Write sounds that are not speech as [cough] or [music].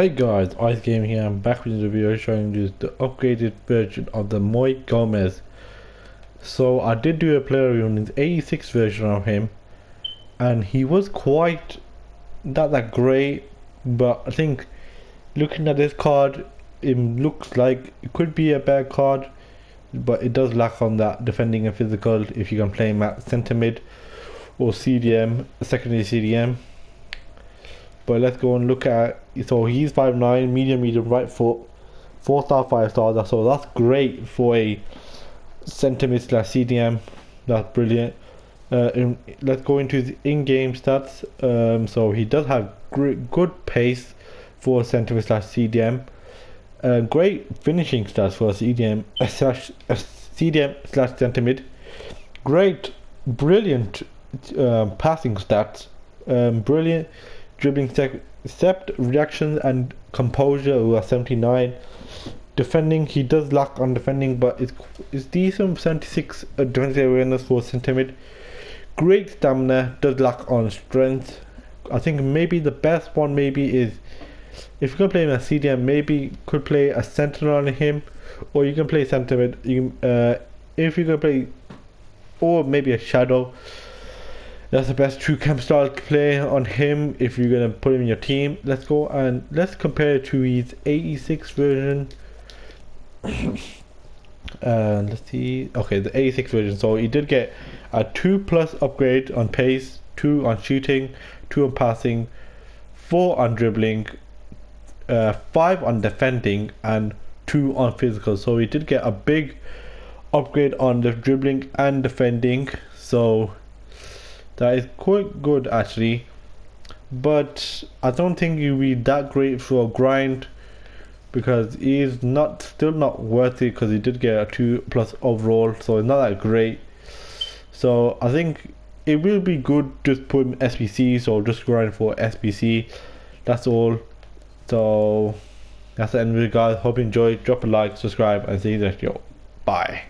Hey guys, Ice Gaming here. I'm back with the video showing you the upgraded version of the Moi Gomez. So I did do a player review in the 86 version of him, and he was quite not that great, but I think looking at this card, it looks like it could be a bad card, but it does lack on that defending and physical if you can play him at centre mid or CDM, secondary CDM. But let's go and look at so he's five nine, medium medium right foot, four star five star. So that's great for a centre mid slash CDM. That's brilliant. Uh, in, let's go into the in-game stats. Um, so he does have good pace for centre mid slash CDM. Uh, great finishing stats for CDM slash uh, CDM slash centre mid. Great, brilliant uh, passing stats. Um, brilliant dribbling step, reaction and composure who are 79 defending he does lack on defending but it's, it's decent 76 uh, defensive awareness for centimeter. great stamina does lack on strength. I think maybe the best one maybe is if you can play him as CDM maybe could play a sentinel on him or you can play centimid you uh, if you can play or maybe a shadow that's the best true camp style to play on him if you're gonna put him in your team. Let's go and let's compare it to his 86 version. [coughs] uh, let's see. Okay, the 86 version. So he did get a two plus upgrade on pace, two on shooting, two on passing, four on dribbling, uh, five on defending, and two on physical. So he did get a big upgrade on the dribbling and defending. So that is quite good actually. But I don't think he'll be that great for a grind because he's not still not worth it because he did get a 2 plus overall so it's not that great. So I think it will be good just put him SBC so just grind for SBC that's all. So that's the end of it guys. Hope you enjoyed. Drop a like subscribe and see you next video bye